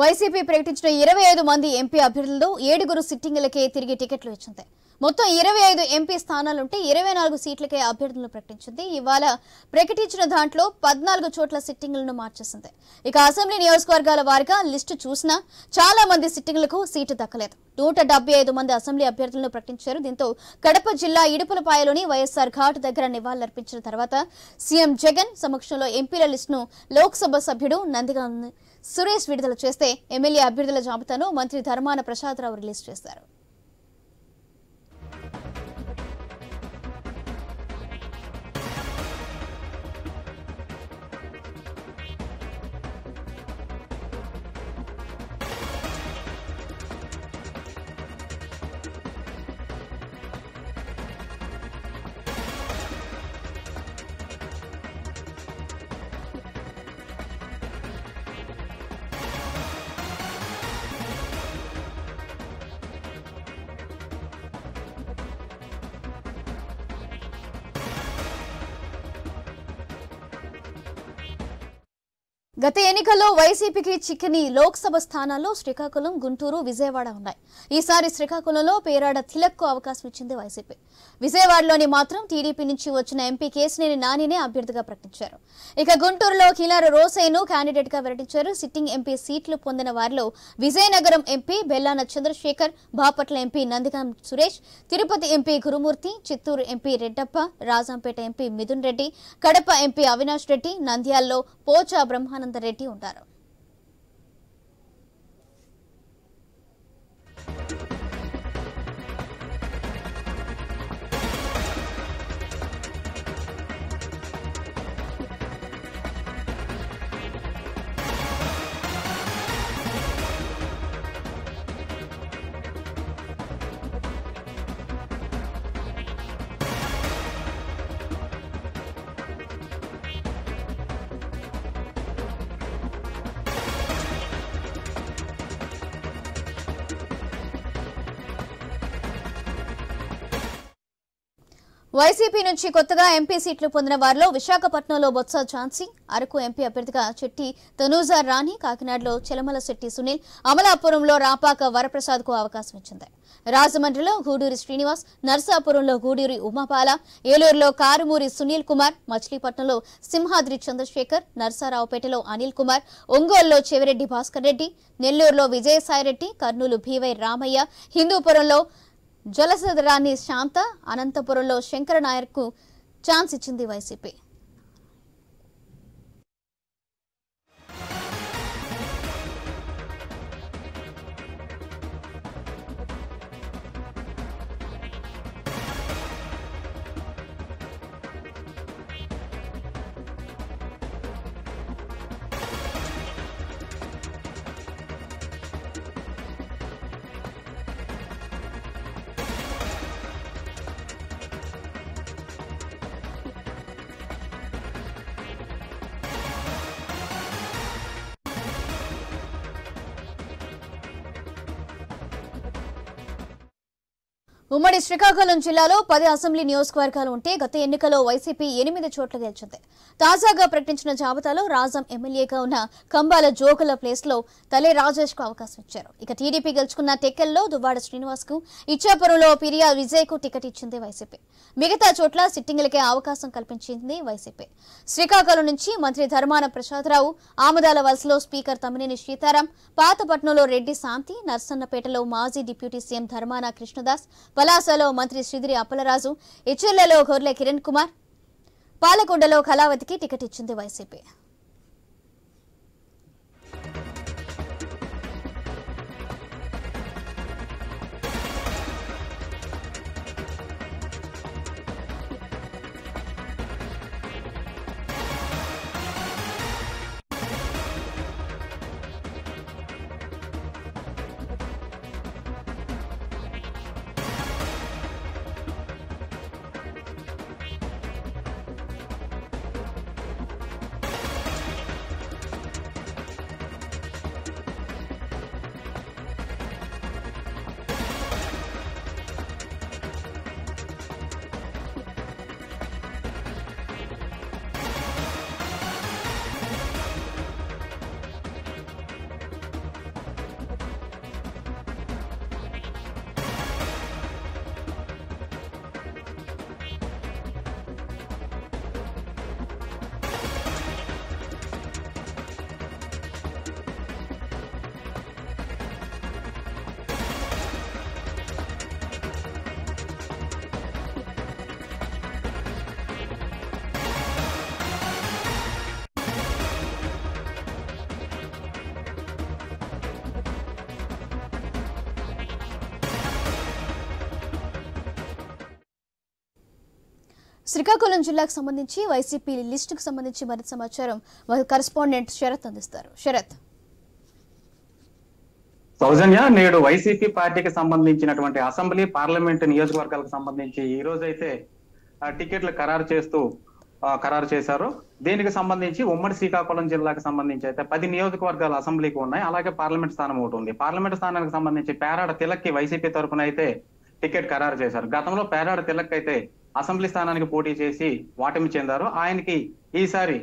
YCP ప్రకటించిన ఇరవై ఐదు మంది ఎంపీ అభ్యర్థుల్లో ఏడుగురు సిట్టింగులకే తిరిగి టికెట్లు ఇచ్చింది. మొత్తం ఇరవై ఐదు ఎంపీ స్థానాలుంటే ఇరవై నాలుగు సీట్లకే అభ్యర్థులను ప్రకటించింది. ఇవాళ ప్రకటించిన దాంట్లో పద్నాలుగు చోట్ల సిట్టింగులను మార్చేసింది. ఇక అసెంబ్లీ నియోజకవర్గాల వారిగా లిస్టు చూసినా చాలా మంది సిట్టింగులకు సీటు దక్కలేదు. నూట డెబ్బై ఐదు మంది అసెంబ్లీ అభ్యర్థులను ప్రకటించారు. దీంతో కడప జిల్లా ఇడుపులపాయలోని వైఎస్ఆర్ ఘాట్ దగ్గర నివాళులర్పించిన తర్వాత సీఎం జగన్ సమక్షంలో ఎంపీల లిస్టును లోక్సభ సభ్యుడు నందిగా సురేష్ విడుదల చేస్తే ఎమ్మెల్యే అభ్యర్థుల జాబితాను మంత్రి ధర్మాన ప్రసాదరావు రిలీజ్ చేశారు. గత ఎన్నికల్లో వైసీపీకి చిక్కని లోక్సభ స్థానాల్లో శ్రీకాకుళం గుంటూరు విజయవాడ ఉన్నాయి. ఈసారి శ్రీకాకుళంలో పేరాడ తిలక్కు అవకాశం ఇచ్చింది వైసీపీ. విజయవాడలోని మాత్రం టీడీపీ నుంచి వచ్చిన ఎంపీ కేసినేని నానినే అభ్యర్థిగా ప్రకటించారు. ఇక గుంటూరులో కిలార రోసైను క్యాండిడేట్గా వెల్లడించారు సిట్టింగ్ ఎంపీ సీట్లు పొందిన వారిలో Vizianagaram MP Bellana Chandrasekhar Bapatla MP Nandigam Suresh Tirupati MP Gurumurthy Chittoor MP Reddappa Rajampet MP Mithun Reddy Kadapa MP Avinash Reddy నంద్యాల్లో Pocha Brahmananda Reddy ఉంటారు. వైసీపీ నుంచి కొత్తగా ఎంపీ సీట్లు పొందిన వారిలో విశాఖపట్నంలో బొత్స ఝాన్సీ అరకు ఎంపీ అభ్యర్థిగా చెట్టి తనూజా రాణి కాకినాడలో చెలమల శెట్టి సునీల్ అమలాపురంలో రాపాక వరప్రసాద్కు అవకాశం ఇచ్చింది. రాజమండ్రిలో గూడూరి శ్రీనివాస్ నర్సాపురంలో గూడూరి ఉమాపాల ఏలూరులో కారుమూరి సునీల్ కుమార్ మచిలీపట్నంలో సింహాద్రి చంద్రశేఖర్ నర్సారావుపేటలో అనిల్ కుమార్ ఒంగోలులో చెవిరెడ్డి భాస్కర్ రెడ్డి నెల్లూరులో విజయసాయిరెడ్డి కర్నూలు భీవై రామయ్య హిందూపురంలో జలసదరాన్ని శాంత అనంతపురంలో శంకర నాయర్కు ఛాన్స్ ఇచ్చింది వైసీపీ. ఉమ్మడి శ్రీకాకుళం జిల్లాలో పది అసెంబ్లీ నియోజకవర్గాలు ఉంటే గత ఎన్నికలో వైసీపీ ఎనిమిది చోట్ల గెలిచింది. తాజాగా ప్రకటించిన జాబితాలో రాజం ఎమ్మెల్యేగా ఉన్న కంబాల జోగుల ప్లేస్లో తలే రాజేష్కు అవకాశం ఇచ్చారు. ఇక టీడీపీ గెలుచుకున్న టెక్కెల్లో దువ్వాడ శ్రీనివాస్కు ఇచ్చాపురంలో పిరియా విజయ్కు టికెట్ ఇచ్చింది వైసీపీ. మిగతా చోట్ల సిట్టింగులకే అవకాశం కల్పించింది వైసీపీ. శ్రీకాకుళం నుంచి మంత్రి ధర్మాన ప్రసాదరావు ఆమదాల వలసలో స్పీకర్ తమ్మినేని సీతారాం పాతపట్నంలో రెడ్డి శాంతి నర్సన్నపేటలో మాజీ డిప్యూటీ సీఎం ధర్మాన కృష్ణదాస్ పలాసలో మంత్రి శ్రీధిరి అప్పలరాజు ఇచ్చెర్లలో గొర్లె కిరణ్ కుమార్ పాలకొండలో కళావతికి టికెట్ ఇచ్చింది వైసీపీ. శ్రీకాకుళం జిల్లాకు సంబంధించి వైసీపీ లిస్టుకు సంబంధించి మరింత సమాచారం కరెస్పాండెంట్ శరత్ అందిస్తారు. శరత్. సౌజన్య నేడు వైసీపీ పార్టీకి సంబంధించినటువంటి అసెంబ్లీ పార్లమెంట్ నియోజకవర్గాలకు సంబంధించి ఈ రోజు అయితే టికెట్లు ఖరారు చేస్తూ ఖరారు చేశారు. దీనికి సంబంధించి ఉమ్మడి శ్రీకాకుళం జిల్లాకు సంబంధించి అయితే పది నియోజకవర్గాలు అసెంబ్లీకి ఉన్నాయి. అలాగే పార్లమెంట్ స్థానం ఒకటి ఉంది. పార్లమెంట్ స్థానానికి సంబంధించి పేరాడ తిలక్కి వైసీపీ తరఫున అయితే టికెట్ ఖరారు చేశారు. గతంలో పేరాడ తిలక్ అయితే అసెంబ్లీ స్థానానికి పోటీ చేసి వాటమి చెందారు. ఆయనకి ఈసారి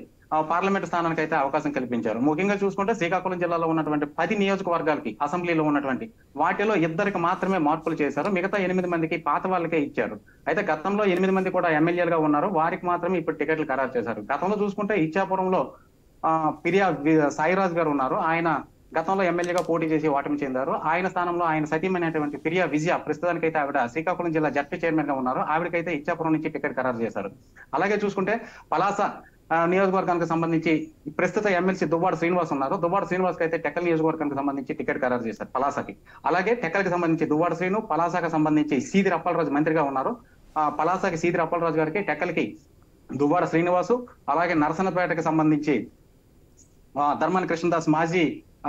పార్లమెంట్ స్థానానికి అయితే అవకాశం కల్పించారు. ముఖ్యంగా చూసుకుంటే శ్రీకాకుళం జిల్లాలో ఉన్నటువంటి పది నియోజకవర్గాలకి అసెంబ్లీలో ఉన్నటువంటి వాటిలో ఇద్దరికి మాత్రమే మార్పులు చేశారు. మిగతా ఎనిమిది మందికి పాత వాళ్ళకే ఇచ్చారు. అయితే గతంలో ఎనిమిది మంది కూడా ఎమ్మెల్యేలుగా ఉన్నారు. వారికి మాత్రమే ఇప్పుడు టికెట్లు ఖరారు చేశారు. గతంలో చూసుకుంటే ఇచ్చాపురంలో ఫిర్యాదు పిరియా సాయిరాజ్ గారు ఉన్నారు. ఆయన గతంలో ఎమ్మెల్యేగా పోటీ చేసి ఓటమి చెందారు. ఆయన స్థానంలో ఆయన సతీమైనటువంటి ప్రియా విజయ ప్రస్తుతానికైతే ఆవిడ శ్రీకాకుళం జిల్లా జడ్పీ చైర్మన్గా ఉన్నారు. ఆవిడకైతే ఇచ్చాపురం నుంచి టికెట్ ఖరారు చేశారు. అలాగే చూసుకుంటే పలాస ఆ, నియోజకవర్గానికి సంబంధించి ప్రస్తుత ఎమ్మెల్సీ దువ్వాడ శ్రీనివాస్ ఉన్నారు. దువ్వాడ శ్రీనివాస్ అయితే టెక్కల్ నియోజకవర్గానికి సంబంధించి టికెట్ ఖరారు చేశారు పలాసకి. అలాగే టెక్కల్కి సంబంధించి దువ్వాడ శ్రీను పలాసాకి సంబంధించి సీదిరి అప్పలరాజు మంత్రిగా ఉన్నారు. ఆ పలాసకి సీదిరి అప్పలరాజు గారికి టెక్కల్కి దువ్వాడ శ్రీనివాసు అలాగే నరసనపేటకి సంబంధించి ఆ, ధర్మాన కృష్ణదాస్ మాజీ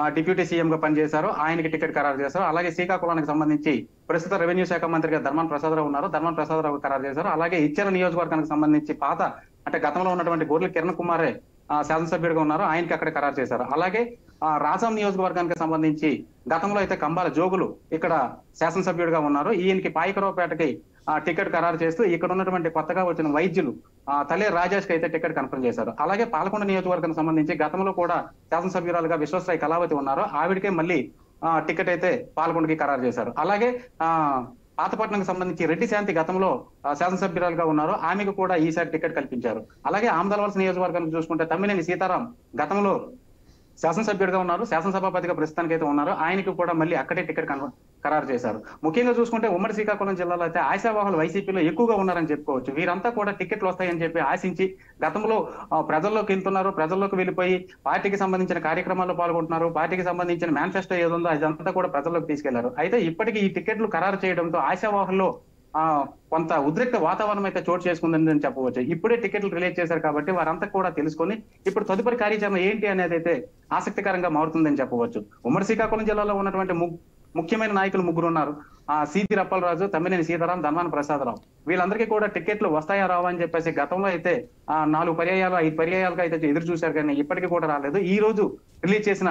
డిప్యూటీ సీఎం గా పనిచేశారు ఆయనకి టికెట్ ఖరారు చేశారు. అలాగే శ్రీకాకుళానికి సంబంధించి ప్రస్తుత రెవెన్యూ శాఖ మంత్రిగా ధర్మాన ప్రసాదరావు ఉన్నారు. ధర్మాన ప్రసాదరావు ఖరారు చేశారు. అలాగే ఇచ్చిన నియోజకవర్గానికి సంబంధించి పాత అంటే గతంలో ఉన్నటువంటి గొర్రెల కిరణ్ కుమారే శాసనసభ్యుడిగా ఉన్నారు. ఆయనకి అక్కడ ఖరారు చేశారు. అలాగే ఆ, రాజాం నియోజకవర్గానికి సంబంధించి గతంలో అయితే కంబాల జోగులు ఇక్కడ శాసనసభ్యుడిగా ఉన్నారు. ఈయనకి పాయికరావుపేటకి టికెట్ ఖరారు చేస్తూ ఇక్కడ ఉన్నటువంటి కొత్తగా వచ్చిన వైద్యులు ఆ, తలే రాజేష్కి అయితే టికెట్ కన్ఫర్మ్ చేశారు. అలాగే పాలకొండ నియోజకవర్గానికి సంబంధించి గతంలో కూడా శాసనసభ్యురాలుగా విశ్వశ్రాయ్ కళావతి ఉన్నారు. ఆవిడకే మళ్ళీ ఆ, టికెట్ అయితే పాలకొండకి ఖరారు చేశారు. అలాగే ఆ పాతపట్నంకి సంబంధించి రెడ్డి శాంతి గతంలో శాసనసభ్యురాలుగా ఉన్నారు. ఆమెకు కూడా ఈసారి టికెట్ కల్పించారు. అలాగే ఆమదలవలస నియోజకవర్గానికి చూసుకుంటే తమ్మినేని సీతారాం గతంలో శాసనసభ్యుడిగా ఉన్నారు. శాసనసభాపతిగా ప్రస్తుతానికి అయితే ఉన్నారు. ఆయనకి కూడా మళ్ళీ అక్కడే టికెట్ కన్ఫర్మ్ ఖరారు చేశారు. ముఖ్యంగా చూసుకుంటే ఉమ్మడి శ్రీకాకుళం జిల్లాలో అయితే ఆశావాహులు వైసీపీలో ఎక్కువగా ఉన్నారని చెప్పుకోవచ్చు. వీరంతా కూడా టికెట్లు వస్తాయని చెప్పి ఆశించి గతంలో ప్రజల్లోకి వెళ్తున్నారు. ప్రజల్లోకి వెళ్ళిపోయి పార్టీకి సంబంధించిన కార్యక్రమాల్లో పాల్గొంటున్నారు. పార్టీకి సంబంధించిన మేనిఫెస్టో ఏదుందో అదంతా కూడా ప్రజల్లోకి తీసుకెళ్ళారు. అయితే ఇప్పటికీ ఈ టికెట్లు ఖరారు చేయడంతో ఆశావాహుల్లో ఆ కొంత ఉద్రిక్త వాతావరణం అయితే చోటు చేసుకుందని చెప్పవచ్చు. ఇప్పుడే టికెట్లు రిలీజ్ చేశారు కాబట్టి వారంతా కూడా తెలుసుకొని ఇప్పుడు తదుపరి కార్యాచరణ ఏంటి అనేది అయితే ఆసక్తికరంగా మారుతుందని చెప్పవచ్చు. ఉమ్మడి శ్రీకాకుళం జిల్లాలో ఉన్నటువంటి ముఖ్యమైన నాయకులు ముగ్గురు ఉన్నారు. ఆ సీతి రప్పలరాజు తమ్మినేని సీతారాం ధర్మాన ప్రసాదరావు. వీళ్ళందరికీ కూడా టికెట్లు వస్తాయా రావా అని చెప్పేసి గతంలో అయితే ఆ నాలుగు పర్యాయాలు ఐదు పర్యాయాలుగా అయితే ఎదురు చూశారు కానీ ఇప్పటికీ కూడా రాలేదు. ఈ రోజు రిలీజ్ చేసిన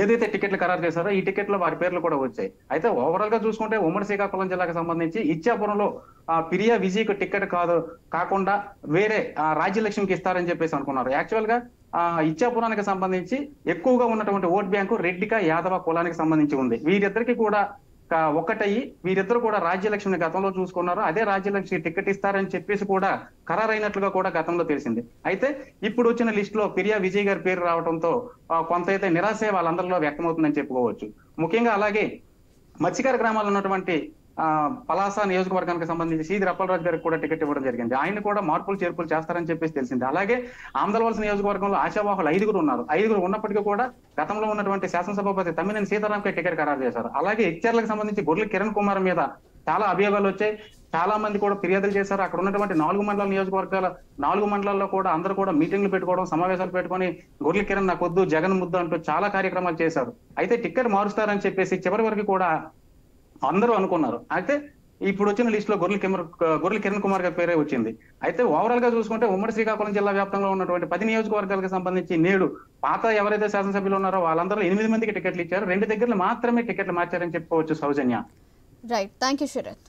ఏదైతే టికెట్లు ఖరారు చేశారో ఈ టికెట్లో వారి పేర్లు కూడా వచ్చాయి. అయితే ఓవరాల్గా చూసుకుంటే ఉమ్మడి శ్రీకాకుళం జిల్లాకు సంబంధించి ఇచ్చాపురంలో ఆ పిరియా విజయ్కు టికెట్ కాదు కాకుండా వేరే రాజ్యలక్ష్మికి ఇస్తారని చెప్పేసి అనుకున్నారు. యాక్చువల్గా ఆ ఇచ్చాపురానికి సంబంధించి ఎక్కువగా ఉన్నటువంటి ఓట్ బ్యాంకు రెడ్డిక యాదవ కులానికి సంబంధించి ఉంది. వీరిద్దరికి కూడా ఒకటయ్యి వీరిద్దరు కూడా రాజ్యలక్ష్మిని గతంలో చూసుకున్నారు. అదే రాజ్యలక్ష్మి టికెట్ ఇస్తారని చెప్పేసి కూడా ఖరారైనట్లుగా కూడా గతంలో తెలిసింది. అయితే ఇప్పుడు వచ్చిన లిస్ట్లో పిరియా విజయ్ గారి పేరు రావడంతో కొంత అయితే నిరాశ వాళ్ళందరిలో వ్యక్తమవుతుందని చెప్పుకోవచ్చు. ముఖ్యంగా అలాగే మత్స్యకార గ్రామాల్లో ఉన్నటువంటి పలాస నియోజకవర్గానికి సంబంధించి సీది రప్పలరాజు గారికి కూడా టికెట్ ఇవ్వడం జరిగింది. ఆయన కూడా మార్పులు చేర్పులు చేస్తారని చెప్పేసి తెలిసింది. అలాగే ఆంధ్రవలస నియోజకవర్గంలో ఆశావాహులు ఐదుగురు ఉన్నారు. ఐదుగురు ఉన్నప్పటికీ కూడా గతంలో ఉన్నటువంటి శాసనసభాపతి తమ్మినేని సీతారాంకి టికెట్ ఖరారు చేశారు. అలాగే ఇచ్చర్లకు సంబంధించి గొర్రెల కిరణ్ కుమార్ మీద చాలా అభియోగాలు వచ్చాయి. చాలా మంది కూడా ఫిర్యాదులు చేశారు. అక్కడ ఉన్నటువంటి నాలుగు మండల నియోజకవర్గాల నాలుగు మండలాల్లో కూడా అందరూ కూడా మీటింగ్లు పెట్టుకోవడం సమావేశాలు పెట్టుకొని గొర్రెల కిరణ్ నాకొద్దు జగన్ ముద్దు అంటూ చాలా కార్యక్రమాలు చేశారు. అయితే టికెట్ మారుస్తారని చెప్పేసి చివరి వరకు కూడా అందరూ అనుకున్నారు. అయితే ఇప్పుడు వచ్చిన లిస్ట్లో గొర్రెల కిమర్ గొర్రెల కిరణ్ కుమార్ గారి పేరే వచ్చింది. అయితే ఓవరాల్గా చూసుకుంటే ఉమ్మడి శ్రీకాకుళం జిల్లా వ్యాప్తంగా ఉన్నటువంటి పది నియోజకవర్గాలకు సంబంధించి నేడు పాత ఎవరైతే శాసనసభ్యులు ఉన్నారో వాళ్ళందరూ ఎనిమిది మందికి టికెట్లు ఇచ్చారు. రెండు దగ్గరలు మాత్రమే టికెట్లు మార్చారని చెప్పుకోవచ్చు Soujanya. Right thank you Sarath